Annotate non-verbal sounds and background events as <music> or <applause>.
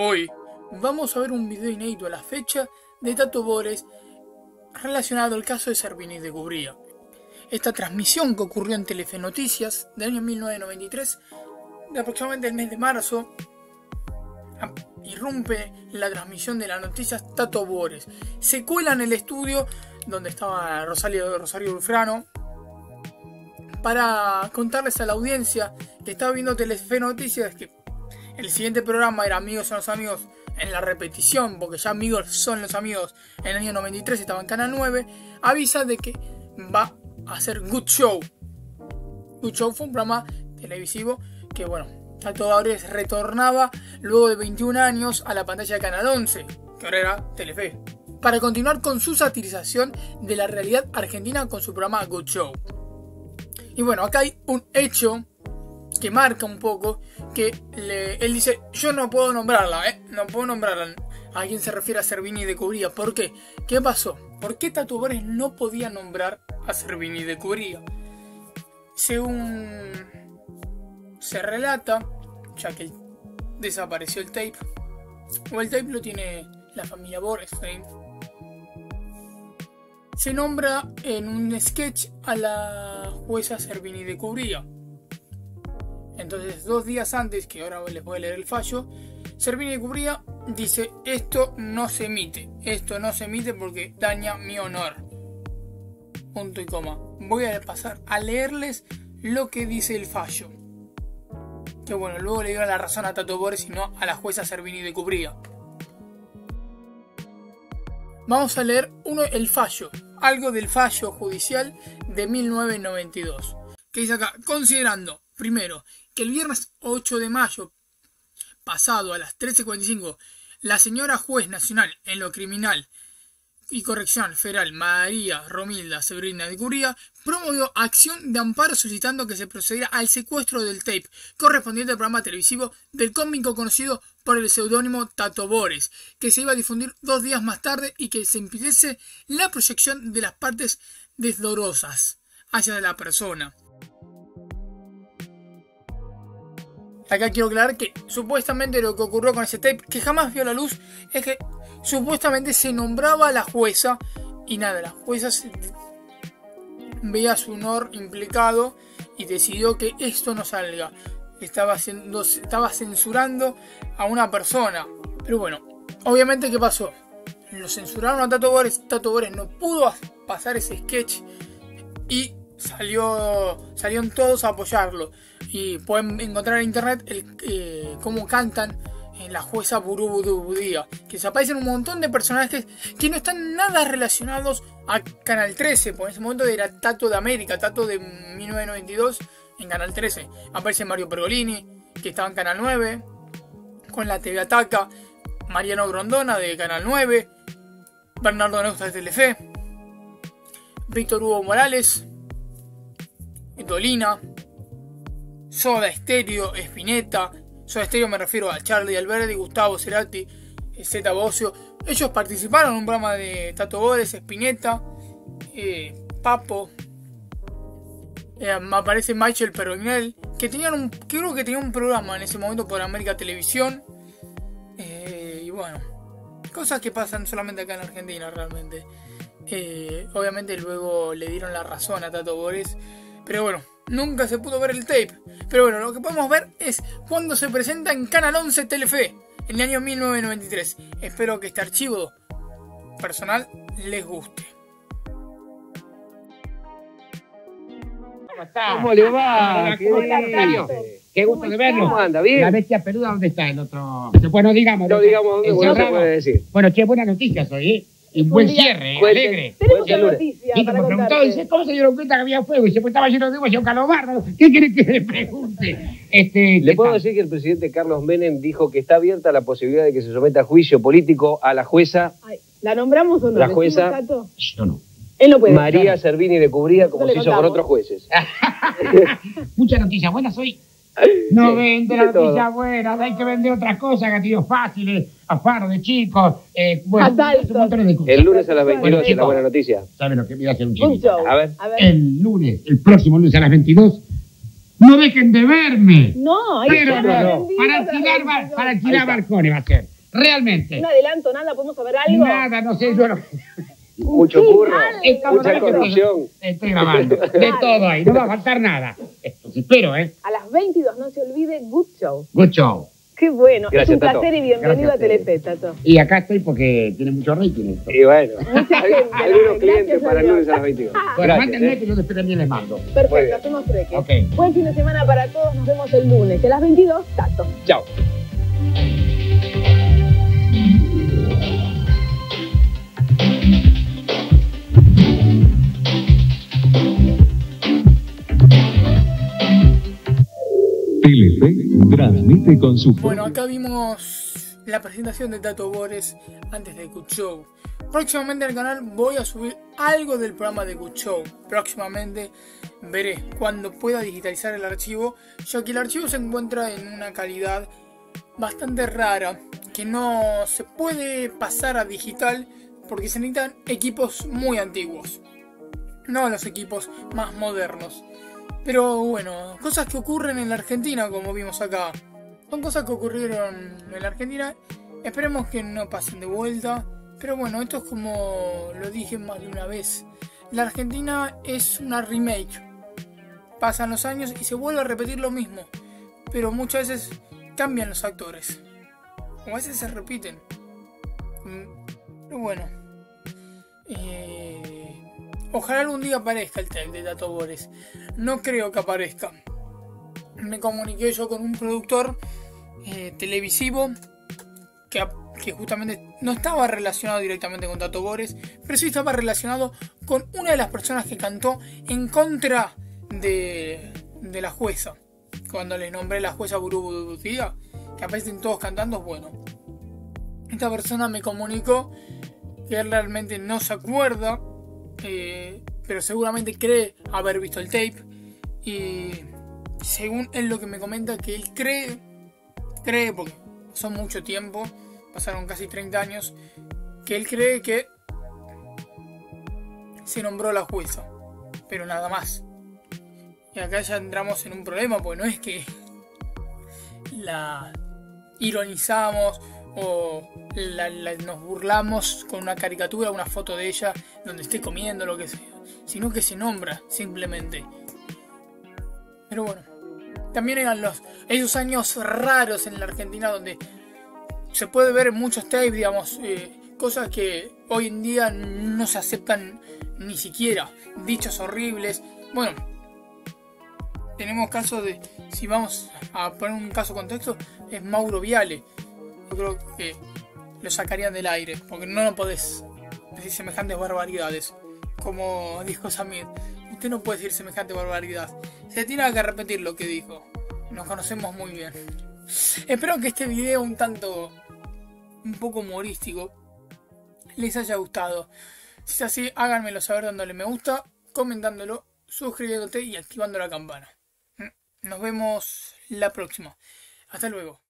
Hoy vamos a ver un video inédito a la fecha de Tato Bores relacionado al caso de Servini de Cubría. Esta transmisión que ocurrió en Telefe Noticias del año 1993, de aproximadamente el mes de marzo, irrumpe la transmisión de las noticias Tato Bores. Se cuela en el estudio donde estaba Rosario, Rosario para contarles a la audiencia que estaba viendo Telefe Noticias que el siguiente programa era Amigos son los amigos en la repetición, porque ya Amigos son los amigos en el año 93 estaba en Canal 9, avisa de que va a hacer Good Show. Good Show fue un programa televisivo que, bueno, Tato Bores retornaba luego de 21 años a la pantalla de Canal 11, que ahora era Telefe, para continuar con su satirización de la realidad argentina con su programa Good Show. Y bueno, acá hay un hecho que marca un poco que él dice, yo no puedo nombrarla, ¿eh? no puedo nombrarla. ¿A quién se refiere a Servini de Cubría? ¿Por qué? ¿Qué pasó? ¿Por qué Tatuares no podía nombrar a Servini de Cubría? Según se relata, ya que desapareció el tape, o el tape lo tiene la familia Borenstein, se nombra en un sketch a la jueza Servini de Cubría entonces, dos días antes, que ahora les voy a leer el fallo, Servini de Cubría dice, esto no se emite, esto no se emite porque daña mi honor. Punto y coma. Voy a pasar a leerles lo que dice el fallo. Que bueno, luego le dio la razón a Tato Bores y no a la jueza Servini de Cubría. Vamos a leer uno, el fallo, algo del fallo judicial de 1992. Que dice acá, considerando, primero, que el viernes 8 de mayo, pasado a las 13.45, la señora juez nacional en lo criminal y corrección federal María Romilda Severina de Curía promovió acción de amparo solicitando que se procediera al secuestro del tape correspondiente al programa televisivo del cómico conocido por el seudónimo Tato Bores, que se iba a difundir dos días más tarde y que se impidiese la proyección de las partes desdorosas hacia la persona. Acá quiero aclarar que supuestamente lo que ocurrió con ese tape, que jamás vio la luz, es que supuestamente se nombraba a la jueza y nada, la jueza veía su honor implicado y decidió que esto no salga. Estaba, haciendo, estaba censurando a una persona. Pero bueno, obviamente, ¿qué pasó? Lo censuraron a Tato Bores. Tato Bores no pudo pasar ese sketch y salió, salieron todos a apoyarlo. Y pueden encontrar en internet eh, cómo cantan en la jueza Budía que se aparecen un montón de personajes que no están nada relacionados a Canal 13, por ese momento era Tato de América, Tato de 1992 en Canal 13. Aparece Mario Pergolini, que estaba en Canal 9, con la TV Ataca, Mariano Grondona de Canal 9, Bernardo Neusta de Telefe, Víctor Hugo Morales, Dolina, Soda Stereo, Espineta. Soda Stereo me refiero a Charlie Alberdi, Gustavo Cerati, Z Bocio. Ellos participaron en un programa de Tato Gores, Espineta, eh, Papo. Eh, aparece Michael Perronel, que tenían un, creo que tenía un programa en ese momento por América Televisión. Eh, y bueno, cosas que pasan solamente acá en Argentina realmente. obviamente luego le dieron la razón a Tato Bores pero bueno, nunca se pudo ver el tape. Pero bueno, lo que podemos ver es cuando se presenta en Canal 11 Telefe, en el año 1993. Espero que este archivo personal les guste. ¿Cómo está? ¿Cómo le va? ¿Qué, Qué gusto de verlo. ¿Cómo anda? ¿Bien? La bestia peluda, ¿dónde está el otro? Bueno, digamos. No digamos dónde se puede decir. Bueno, qué buena noticia hoy, ¿eh? Y buen cierre, alegre. Tenemos una noticia y para me preguntó, dice, ¿cómo se dieron cuenta que había fuego? Y se pues estaba lleno de humo y un calomardo. ¿Qué quiere que le pregunte? Este, ¿Le puedo decir que el presidente Carlos Menem dijo que está abierta la posibilidad de que se someta a juicio político a la jueza? ¿La nombramos o no? La jueza... No, no. Él no puede. María Servini de Cubría, como se hizo con otros jueces. <laughs> Muchas noticias buenas hoy. No vende la noticia buena, hay que vender otras cosas, gatillos fáciles, afaro de chicos, eh, bueno, El lunes a las 22 es la buena noticia. ¿Saben lo que voy a hacer un chico? A ver. El lunes, el próximo lunes a las 22, No dejen de verme. No, Pero están no, vendidos para a alquilar, bar- 22. para alquilar balcones va a ser. Realmente. Un adelanto, nada, podemos saber algo. Nada, no sé, yo no. Mucho curro, Estamos mucha corrupción. Estoy grabando. De todo ahí, no va a faltar nada. Esto sí espero, ¿eh? A las 22, no se olvide, Good Show. Good show. Qué bueno. Gracias, es un Tato. placer y bienvenido Gracias, a Telefe, Tato. Y acá estoy porque tiene mucho rating esto. Y bueno, Mucha gente, <laughs> algunos gracias, clientes para el lunes a las 22. <laughs> Bueno, mándenme ¿eh? que yo después también les mando. Perfecto, hacemos treque. Ok. Buen fin de semana para todos. Nos vemos el lunes. A las 22, Tato. Chao. Con su Bueno, acá vimos la presentación de Tato Bores antes de Good Show. Próximamente al canal voy a subir algo del programa de Good Show. Próximamente veré cuando pueda digitalizar el archivo, ya que el archivo se encuentra en una calidad bastante rara, que no se puede pasar a digital porque se necesitan equipos muy antiguos, no los equipos más modernos. Pero bueno, cosas que ocurren en la Argentina, como vimos acá. Son cosas que ocurrieron en la Argentina. Esperemos que no pasen de vuelta. Pero bueno, esto es como lo dije más de una vez. La Argentina es una remake. Pasan los años y se vuelve a repetir lo mismo. Pero muchas veces cambian los actores. O a veces se repiten. Mm, Pero bueno. Eh, Ojalá algún día aparezca el tape de Tato. No creo que aparezca. Me comuniqué yo con un productor eh, televisivo que, justamente no estaba relacionado directamente con Tato Bores, pero sí estaba relacionado con una de las personas que cantó en contra de, la jueza. Cuando le nombré la jueza Burubudía, que aparecen todos cantando, bueno. Esta persona me comunicó que él realmente no se acuerda eh, pero seguramente cree haber visto el tape y según él lo que me comenta que él cree cree porque son mucho tiempo pasaron casi 30 años que él cree que se nombró la jueza pero nada más y acá ya entramos en un problema porque no es que la ironizamos o la- la- nos burlamos con una caricatura, una foto de ella donde esté comiendo, lo que sea, sino que se nombra simplemente. Pero bueno, también eran los, esos años raros en la Argentina donde se puede ver en muchos tapes, digamos, eh, cosas que hoy en día no se aceptan ni siquiera, dichos horribles. Bueno, tenemos casos de, si vamos a poner un caso contexto, es Mauro Viale. Yo creo que lo sacarían del aire, porque no lo podés decir semejantes barbaridades. Como dijo Samir, usted no puede decir semejante barbaridad. Se tiene que repetir lo que dijo. Nos conocemos muy bien. Espero que este video un tanto, un poco humorístico, les haya gustado. Si es así, háganmelo saber dándole me gusta, comentándolo, suscribiéndote y activando la campana. Nos vemos la próxima. Hasta luego.